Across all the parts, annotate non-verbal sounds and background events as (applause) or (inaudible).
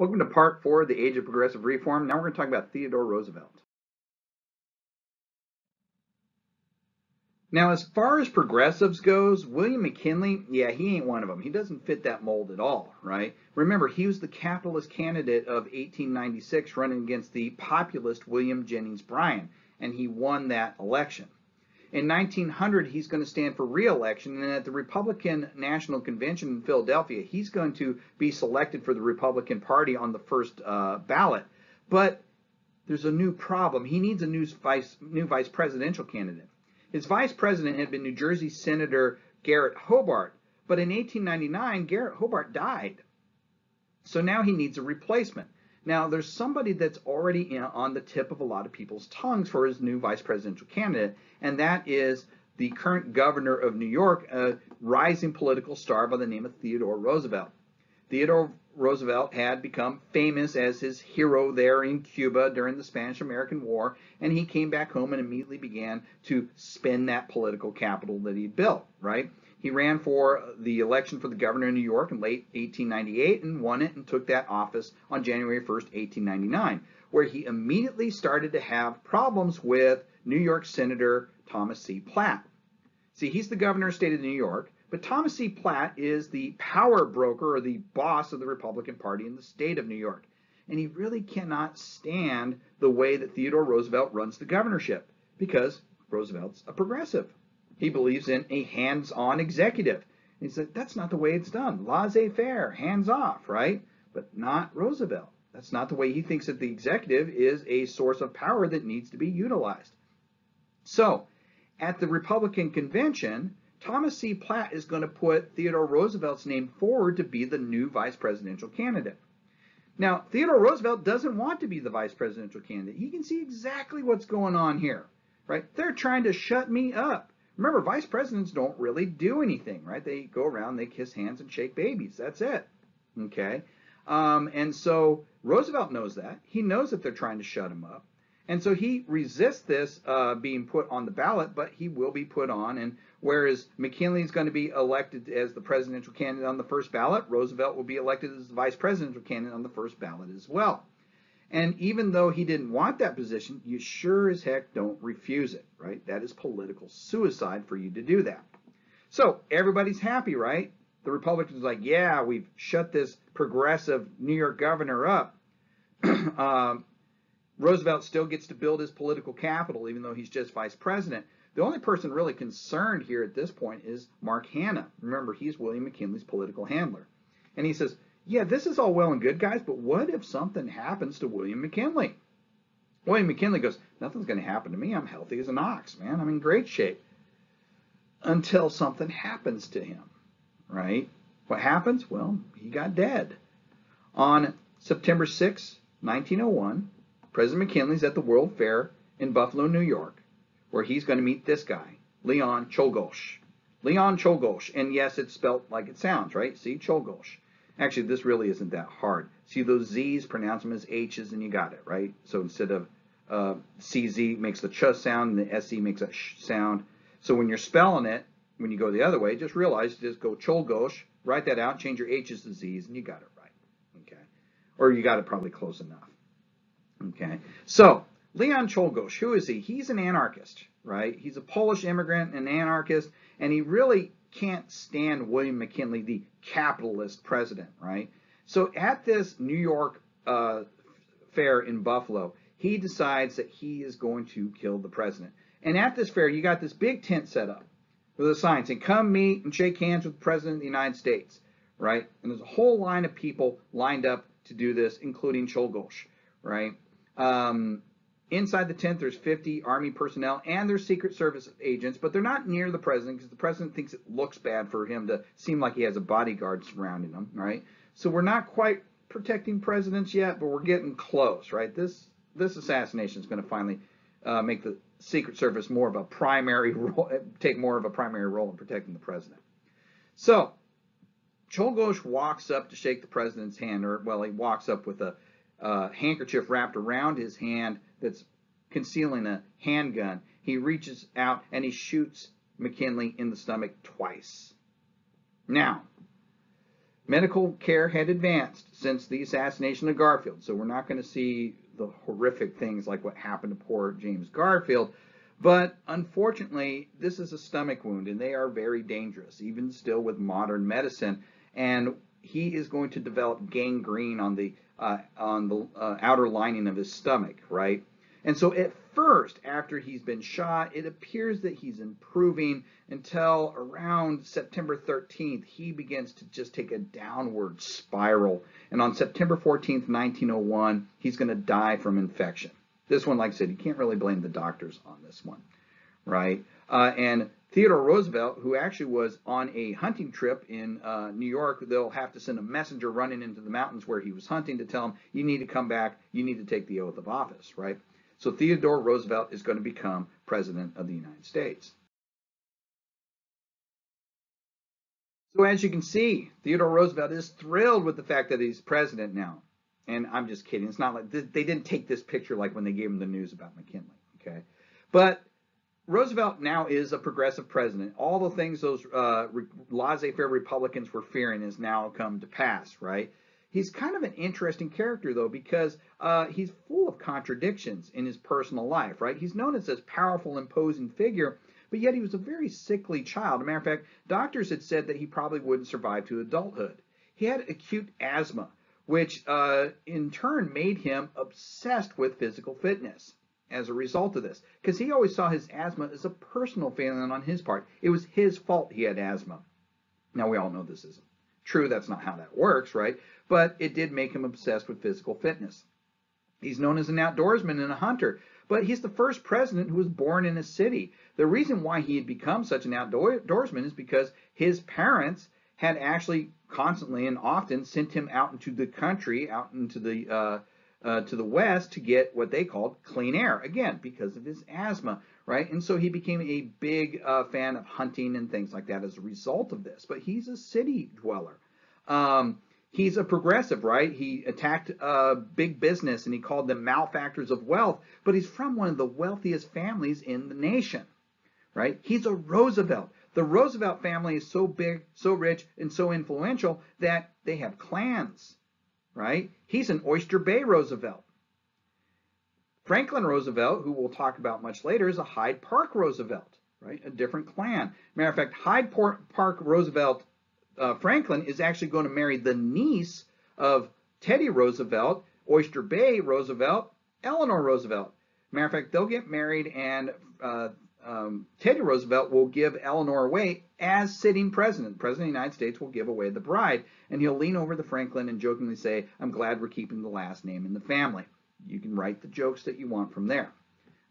Welcome to part four of the Age of Progressive Reform. Now we're going to talk about Theodore Roosevelt. Now, as far as progressives goes, William McKinley, yeah, he ain't one of them. He doesn't fit that mold at all, right? Remember, he was the capitalist candidate of 1896 running against the populist William Jennings Bryan, and he won that election. In 1900, he's going to stand for re-election, and at the Republican National Convention in Philadelphia, he's going to be selected for the Republican Party on the first uh, ballot. But there's a new problem. He needs a new vice, new vice presidential candidate. His vice president had been New Jersey Senator Garrett Hobart, but in 1899, Garrett Hobart died. So now he needs a replacement. Now, there's somebody that's already in, on the tip of a lot of people's tongues for his new vice presidential candidate, and that is the current governor of New York, a rising political star by the name of Theodore Roosevelt. Theodore Roosevelt had become famous as his hero there in Cuba during the Spanish American War, and he came back home and immediately began to spend that political capital that he'd built, right? He ran for the election for the governor of New York in late 1898 and won it and took that office on January 1st, 1899, where he immediately started to have problems with New York Senator Thomas C. Platt. See, he's the governor of the state of New York. But Thomas C. Platt is the power broker or the boss of the Republican Party in the state of New York. And he really cannot stand the way that Theodore Roosevelt runs the governorship because Roosevelt's a progressive. He believes in a hands-on executive. He said, that's not the way it's done. Laissez-faire, hands-off, right? But not Roosevelt. That's not the way he thinks that the executive is a source of power that needs to be utilized. So, at the Republican convention, Thomas C. Platt is going to put Theodore Roosevelt's name forward to be the new vice presidential candidate. Now, Theodore Roosevelt doesn't want to be the vice presidential candidate. He can see exactly what's going on here, right? They're trying to shut me up. Remember, vice presidents don't really do anything, right? They go around, they kiss hands and shake babies. That's it, okay? Um, and so Roosevelt knows that. He knows that they're trying to shut him up. And so he resists this uh, being put on the ballot, but he will be put on. And whereas McKinley is going to be elected as the presidential candidate on the first ballot, Roosevelt will be elected as the vice presidential candidate on the first ballot as well. And even though he didn't want that position, you sure as heck don't refuse it, right? That is political suicide for you to do that. So everybody's happy, right? The Republicans like, yeah, we've shut this progressive New York governor up. (clears throat) um, Roosevelt still gets to build his political capital, even though he's just vice president. The only person really concerned here at this point is Mark Hanna. Remember, he's William McKinley's political handler. And he says, yeah, this is all well and good, guys, but what if something happens to William McKinley? William McKinley goes, nothing's going to happen to me. I'm healthy as an ox, man. I'm in great shape. Until something happens to him, right? What happens? Well, he got dead. On September 6, 1901, President McKinley's at the World Fair in Buffalo, New York, where he's going to meet this guy, Leon Czolgosz. Leon Czolgosz, and yes, it's spelled like it sounds, right? See, Czolgosz. Actually, this really isn't that hard. See those Z's, pronounce them as H's, and you got it, right? So instead of uh, CZ makes the ch sound, and the SE makes a sh sound. So when you're spelling it, when you go the other way, just realize, just go Czolgosz, write that out, change your H's to Z's, and you got it right, okay? Or you got it probably close enough. Okay, so Leon Czolgosz, who is he? He's an anarchist, right? He's a Polish immigrant, an anarchist, and he really can't stand William McKinley, the capitalist president, right? So at this New York uh, fair in Buffalo, he decides that he is going to kill the president. And at this fair, you got this big tent set up with a sign saying, come meet and shake hands with the president of the United States, right? And there's a whole line of people lined up to do this, including Czolgosz, right? Um, inside the tent, there's 50 Army personnel and there's Secret Service agents, but they're not near the president because the president thinks it looks bad for him to seem like he has a bodyguard surrounding him, right? So we're not quite protecting presidents yet, but we're getting close, right? This this assassination is going to finally uh, make the Secret Service more of a primary (laughs) role, take more of a primary role in protecting the president. So Czolgosz walks up to shake the president's hand, or well, he walks up with a uh, handkerchief wrapped around his hand that's concealing a handgun. He reaches out and he shoots McKinley in the stomach twice. Now, Medical care had advanced since the assassination of Garfield, so we're not going to see the horrific things like what happened to poor James Garfield. But unfortunately, this is a stomach wound, and they are very dangerous, even still with modern medicine. And he is going to develop gangrene on the uh, on the uh, outer lining of his stomach, right? And so at first, after he's been shot, it appears that he's improving until around September 13th, he begins to just take a downward spiral. And on September 14th, 1901, he's going to die from infection. This one, like I said, you can't really blame the doctors on this one, right? Uh, and Theodore Roosevelt, who actually was on a hunting trip in uh, New York, they'll have to send a messenger running into the mountains where he was hunting to tell him, you need to come back, you need to take the oath of office, right? So Theodore Roosevelt is going to become president of the United States. So as you can see, Theodore Roosevelt is thrilled with the fact that he's president now. And I'm just kidding. It's not like they didn't take this picture like when they gave him the news about McKinley. Okay, but Roosevelt now is a progressive president. All the things those uh, laissez-faire Republicans were fearing has now come to pass, right? He's kind of an interesting character, though, because uh, he's full of contradictions in his personal life, right? He's known as this powerful, imposing figure, but yet he was a very sickly child. As a matter of fact, doctors had said that he probably wouldn't survive to adulthood. He had acute asthma, which uh, in turn made him obsessed with physical fitness as a result of this, because he always saw his asthma as a personal failing on his part. It was his fault he had asthma. Now, we all know this isn't true. That's not how that works, right? But it did make him obsessed with physical fitness. He's known as an outdoorsman and a hunter, but he's the first president who was born in a city. The reason why he had become such an outdoorsman is because his parents had actually constantly and often sent him out into the country, out into the uh, uh, to the west to get what they called clean air. Again, because of his asthma, right? And so he became a big uh, fan of hunting and things like that as a result of this. But he's a city dweller. Um, he's a progressive, right? He attacked uh, big business and he called them malefactors of wealth, but he's from one of the wealthiest families in the nation, right? He's a Roosevelt. The Roosevelt family is so big, so rich, and so influential that they have clans, right? He's an Oyster Bay Roosevelt. Franklin Roosevelt, who we'll talk about much later, is a Hyde Park Roosevelt, right? A different clan. Matter of fact, Hyde Park Roosevelt uh, Franklin is actually going to marry the niece of Teddy Roosevelt, Oyster Bay Roosevelt, Eleanor Roosevelt. Matter of fact, they'll get married, and uh, um, Teddy Roosevelt will give Eleanor away as sitting president. The president of the United States will give away the bride, and he'll lean over to Franklin and jokingly say, I'm glad we're keeping the last name in the family. You can write the jokes that you want from there.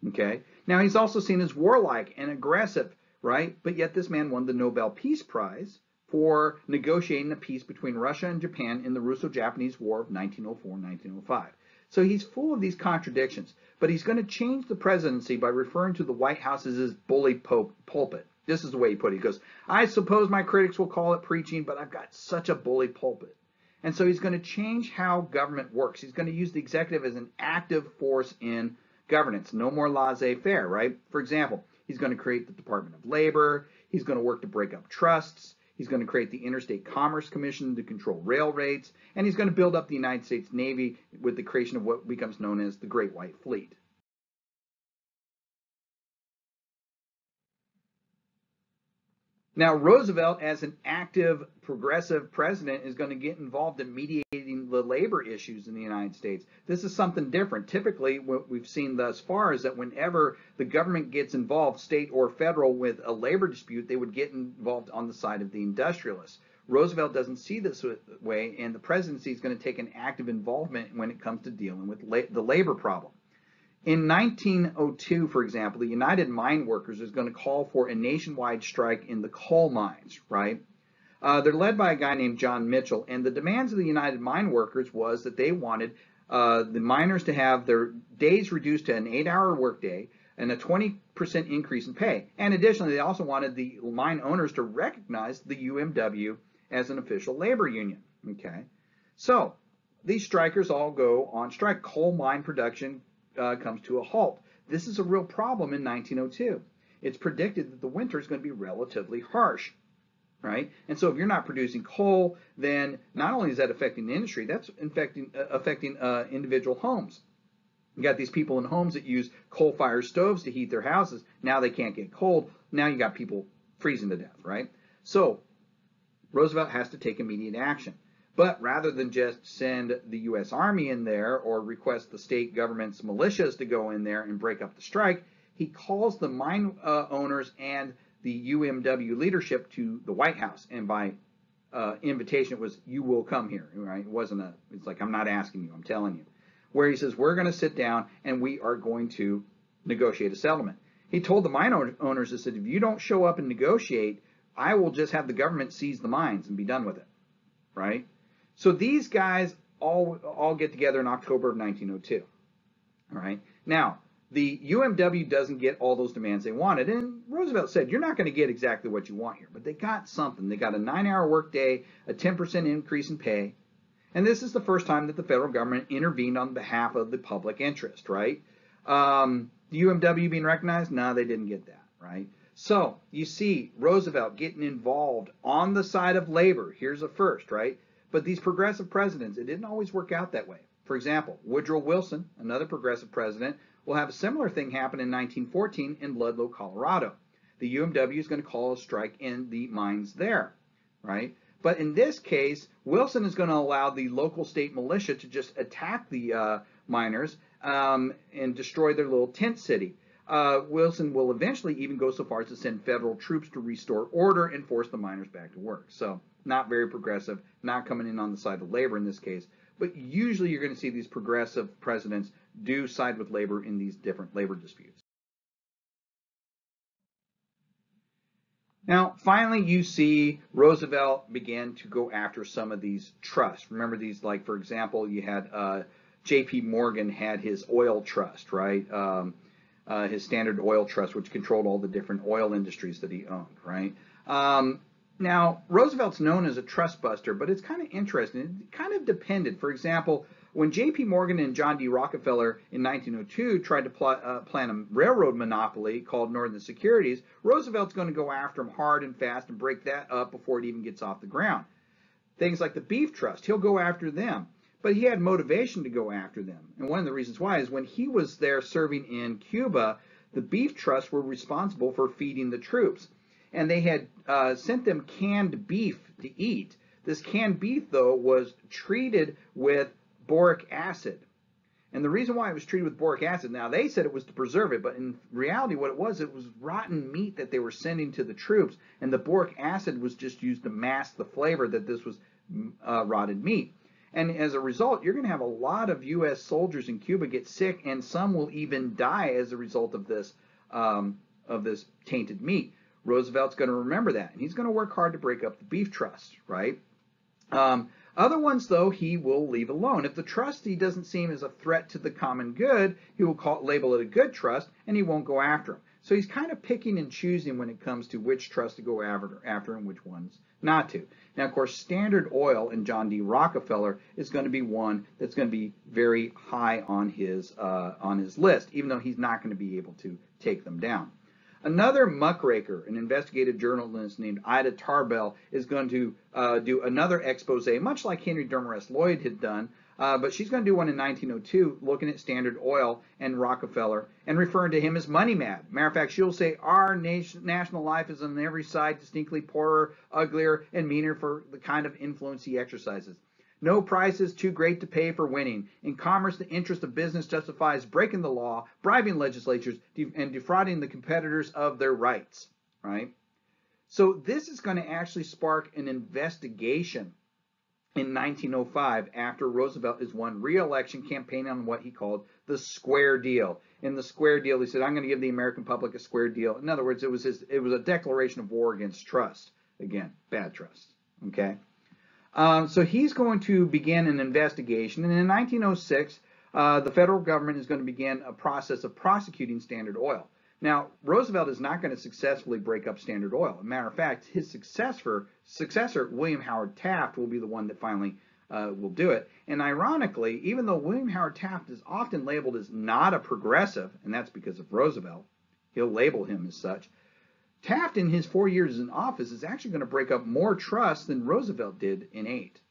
Okay? Now, he's also seen as warlike and aggressive, right? But yet, this man won the Nobel Peace Prize for negotiating a peace between Russia and Japan in the Russo-Japanese War of 1904-1905. So he's full of these contradictions, but he's going to change the presidency by referring to the White House as his bully pulpit. This is the way he put it. He goes, I suppose my critics will call it preaching, but I've got such a bully pulpit. And so he's going to change how government works. He's going to use the executive as an active force in governance. No more laissez-faire, right? For example, he's going to create the Department of Labor. He's going to work to break up trusts. He's going to create the Interstate Commerce Commission to control rail rates, and he's going to build up the United States Navy with the creation of what becomes known as the Great White Fleet. Now, Roosevelt, as an active progressive president, is going to get involved in mediating the labor issues in the United States. This is something different. Typically, what we've seen thus far is that whenever the government gets involved, state or federal, with a labor dispute, they would get involved on the side of the industrialists. Roosevelt doesn't see this way, and the presidency is going to take an active involvement when it comes to dealing with la the labor problem. In 1902, for example, the United Mine Workers is going to call for a nationwide strike in the coal mines, right? Uh, they're led by a guy named John Mitchell, and the demands of the United Mine Workers was that they wanted uh, the miners to have their days reduced to an eight-hour workday and a 20% increase in pay. And additionally, they also wanted the mine owners to recognize the UMW as an official labor union. Okay, so these strikers all go on strike. Coal mine production uh, comes to a halt. This is a real problem in 1902. It's predicted that the winter is going to be relatively harsh. right? And so if you're not producing coal, then not only is that affecting the industry, that's affecting uh, affecting uh, individual homes. You got these people in homes that use coal-fired stoves to heat their houses. Now they can't get cold. Now you got people freezing to death, right? So Roosevelt has to take immediate action. But rather than just send the U.S. Army in there or request the state government's militias to go in there and break up the strike, he calls the mine uh, owners and the UMW leadership to the White House. And by uh, invitation, it was, you will come here, right? It wasn't a, it's like, I'm not asking you, I'm telling you. Where he says, we're going to sit down and we are going to negotiate a settlement. He told the mine owners, he said, if you don't show up and negotiate, I will just have the government seize the mines and be done with it, right? So these guys all all get together in October of 1902. All right. Now the UMW doesn't get all those demands they wanted, and Roosevelt said, "You're not going to get exactly what you want here, but they got something. They got a nine-hour workday, a 10% increase in pay, and this is the first time that the federal government intervened on behalf of the public interest. Right? Um, the UMW being recognized? No, they didn't get that. Right? So you see Roosevelt getting involved on the side of labor. Here's a first, right? But these progressive presidents, it didn't always work out that way. For example, Woodrow Wilson, another progressive president, will have a similar thing happen in 1914 in Ludlow, Colorado. The UMW is going to call a strike in the mines there, right? But in this case, Wilson is going to allow the local state militia to just attack the uh, miners um, and destroy their little tent city. Uh, Wilson will eventually even go so far as to send federal troops to restore order and force the miners back to work. So not very progressive, not coming in on the side of labor in this case. But usually you're going to see these progressive presidents do side with labor in these different labor disputes. Now, finally, you see Roosevelt began to go after some of these trusts. Remember these, like, for example, you had uh, J.P. Morgan had his oil trust, right? Um, uh, his Standard Oil Trust, which controlled all the different oil industries that he owned, right? Um, now, Roosevelt's known as a trust buster, but it's kind of interesting. It kind of depended. For example, when J.P. Morgan and John D. Rockefeller in 1902 tried to pl- uh, plan a railroad monopoly called Northern Securities, Roosevelt's going to go after them hard and fast and break that up before it even gets off the ground. Things like the Beef Trust, he'll go after them. But he had motivation to go after them. And one of the reasons why is when he was there serving in Cuba, the Beef Trust were responsible for feeding the troops and they had uh, sent them canned beef to eat. This canned beef, though, was treated with boric acid. And the reason why it was treated with boric acid, now they said it was to preserve it, but in reality, what it was, it was rotten meat that they were sending to the troops, and the boric acid was just used to mask the flavor that this was uh, rotted meat. And as a result, you're going to have a lot of U.S. soldiers in Cuba get sick, and some will even die as a result of this um, of this tainted meat. Roosevelt's going to remember that, and he's going to work hard to break up the beef trust, right? Um, other ones, though, he will leave alone. If the trustee doesn't seem as a threat to the common good, he will call, label it a good trust, and he won't go after him. So he's kind of picking and choosing when it comes to which trust to go after, after and which ones not to. Now, of course, Standard Oil and John D. Rockefeller is going to be one that's going to be very high on his uh, on his list, even though he's not going to be able to take them down. Another muckraker, an investigative journalist named Ida Tarbell, is going to uh, do another expose, much like Henry Demarest Lloyd had done, uh, but she's going to do one in 1902 looking at Standard Oil and Rockefeller and referring to him as money mad. Matter of fact, she'll say our nation, national life is on every side distinctly poorer, uglier, and meaner for the kind of influence he exercises. No price is too great to pay for winning. In commerce, the interest of business justifies breaking the law, bribing legislatures, and defrauding the competitors of their rights, right? So this is going to actually spark an investigation in 1905 after Roosevelt is won re-election campaign on what he called the square deal. In the square deal, he said, "I'm going to give the American public a square deal." In other words, it was his, it was a declaration of war against trust. Again, bad trust. Okay. Um, so he's going to begin an investigation, and in 1906, uh, the federal government is going to begin a process of prosecuting Standard Oil. Now, Roosevelt is not going to successfully break up Standard Oil. As a matter of fact, his successor, successor William Howard Taft, will be the one that finally uh, will do it. And ironically, even though William Howard Taft is often labeled as not a progressive, and that's because of Roosevelt, he'll label him as such. Taft, in his four years in office, is actually going to break up more trust than Roosevelt did in eight.